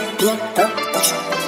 tiempo